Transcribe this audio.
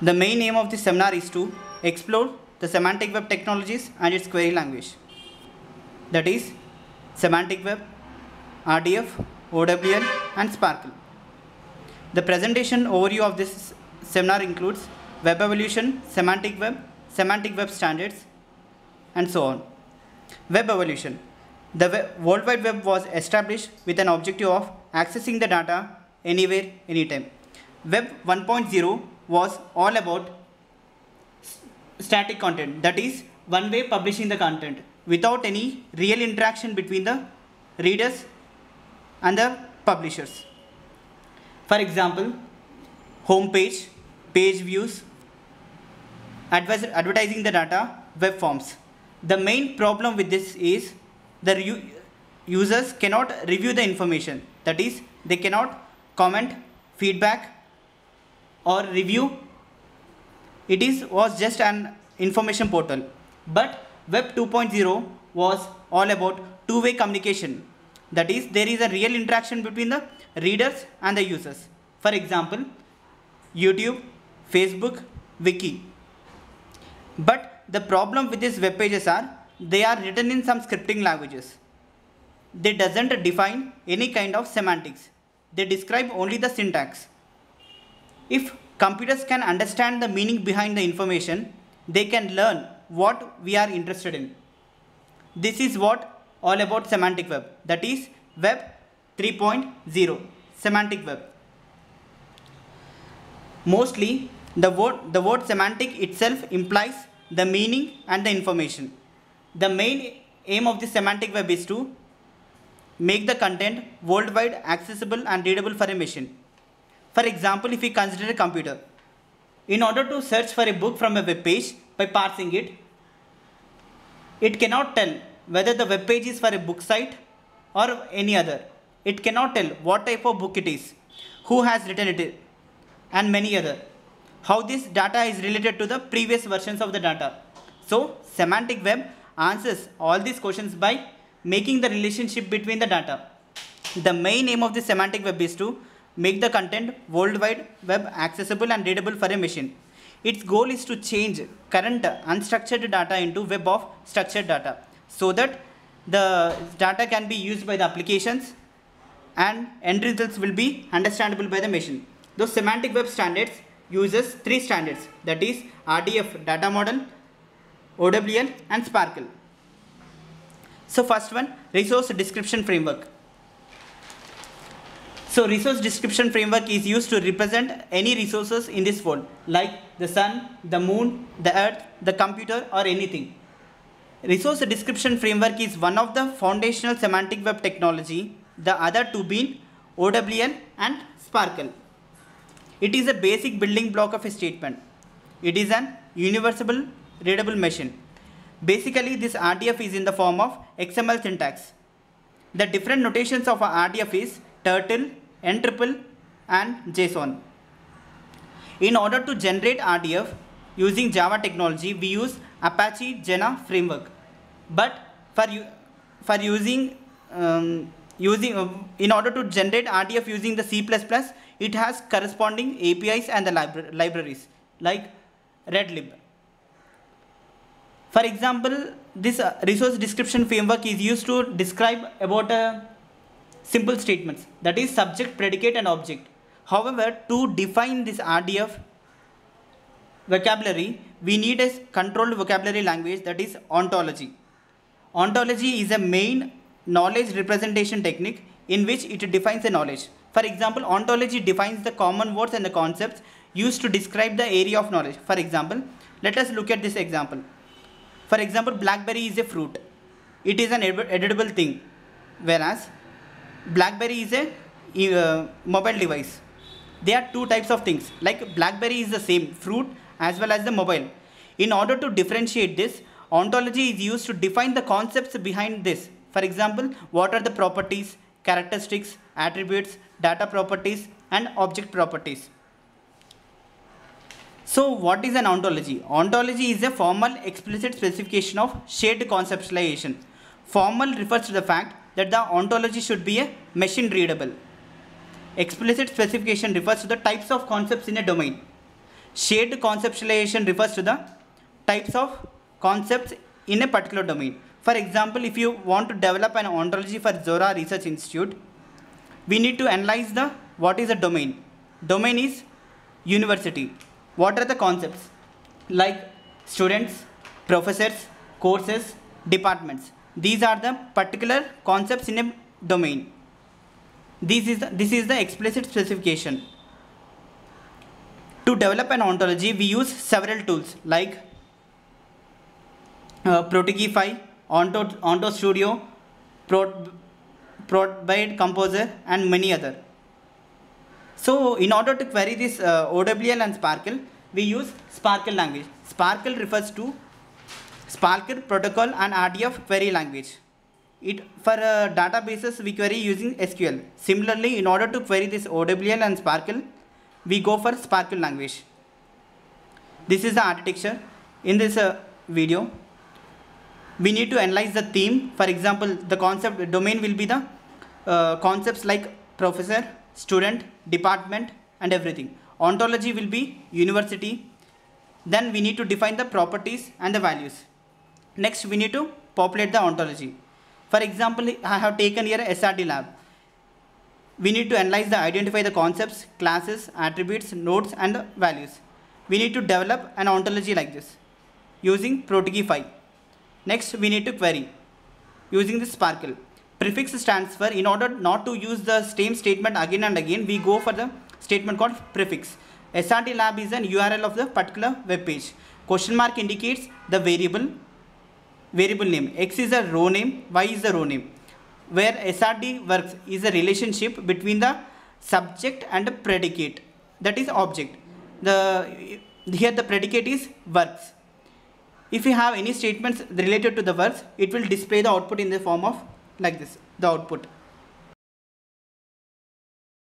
The main aim of this seminar is to explore the semantic web technologies and its query language. That is semantic web, RDF, OWL and SPARQL. The presentation overview of this seminar includes web evolution, semantic web, semantic web standards and so on. Web evolution. The web, World Wide Web was established with an objective of accessing the data anywhere, anytime. Web 1.0 was all about static content, that is, one way publishing the content without any real interaction between the readers and the publishers. For example, home page, page views, advertising the data, web forms. The main problem with this is the users cannot review the information. That is, they cannot comment, feedback, or review. It is was just an information portal. But Web 2.0 was all about two-way communication. That is, there is a real interaction between the readers and the users. For example, YouTube, Facebook, Wiki. But the problem with these web pages are they are written in some scripting languages. They doesn't define any kind of semantics. They describe only the syntax. If computers can understand the meaning behind the information, they can learn what we are interested in. This is what all about semantic web. That is web 3.0 semantic web. Mostly the word, the word semantic itself implies the meaning and the information. The main aim of the semantic web is to make the content worldwide accessible and readable for a machine. For example, if we consider a computer, in order to search for a book from a web page by parsing it, it cannot tell whether the web page is for a book site or any other. It cannot tell what type of book it is, who has written it, and many other. How this data is related to the previous versions of the data. So, semantic web answers all these questions by making the relationship between the data. The main aim of the semantic web is to make the content worldwide web accessible and readable for a machine. Its goal is to change current unstructured data into web of structured data so that the data can be used by the applications and end results will be understandable by the machine. Those semantic web standards uses three standards that is RDF data model, OWL and SPARQL. So first one resource description framework. So resource description framework is used to represent any resources in this world like the sun, the moon, the earth, the computer or anything. Resource description framework is one of the foundational semantic web technology, the other two being OWL and SPARQL. It is a basic building block of a statement. It is an universal readable machine. Basically, this RDF is in the form of XML syntax. The different notations of RDF is turtle, NTRPL and JSON. In order to generate RDF using Java technology, we use Apache Jena framework. But for, for using, um, using uh, in order to generate RDF using the C++, it has corresponding APIs and the libra libraries like Redlib. For example, this uh, resource description framework is used to describe about a simple statements that is subject, predicate and object. However, to define this RDF vocabulary, we need a controlled vocabulary language that is ontology. Ontology is a main knowledge representation technique in which it defines a knowledge. For example, ontology defines the common words and the concepts used to describe the area of knowledge. For example, let us look at this example. For example, blackberry is a fruit. It is an edible thing, whereas blackberry is a uh, mobile device. There are two types of things. Like blackberry is the same fruit as well as the mobile. In order to differentiate this, ontology is used to define the concepts behind this. For example, what are the properties, characteristics, attributes, data properties and object properties. So what is an ontology? Ontology is a formal explicit specification of shared conceptualization. Formal refers to the fact that the ontology should be a machine readable. Explicit specification refers to the types of concepts in a domain. Shared conceptualization refers to the types of concepts in a particular domain. For example, if you want to develop an ontology for Zora Research Institute, we need to analyze the what is a domain. Domain is university. What are the concepts? Like students, professors, courses, departments. These are the particular concepts in a domain. This is the, this is the explicit specification. To develop an ontology, we use several tools like uh, Protegify, Onto, Onto Studio, Pro, Protbyte Composer and many other. So in order to query this uh, OWL and SPARQL, we use SPARQL language. SPARQL refers to SPARQL protocol and RDF query language. It for uh, databases we query using SQL. Similarly, in order to query this OWL and SPARQL, we go for SPARQL language. This is the architecture. In this uh, video, we need to analyze the theme. For example, the concept domain will be the uh, concepts like professor, student, department and everything. Ontology will be university. Then we need to define the properties and the values. Next, we need to populate the ontology. For example, I have taken here SRD lab. We need to analyze the identify the concepts, classes, attributes, nodes and values. We need to develop an ontology like this using Protegify. Next, we need to query using the SPARQL. Prefix stands for in order not to use the same statement again and again, we go for the statement called prefix. SRD lab is an URL of the particular web page. Question mark indicates the variable variable name. X is a row name, Y is a row name. Where SRD works is a relationship between the subject and predicate that is object. The here the predicate is works. If you have any statements related to the works, it will display the output in the form of like this, the output.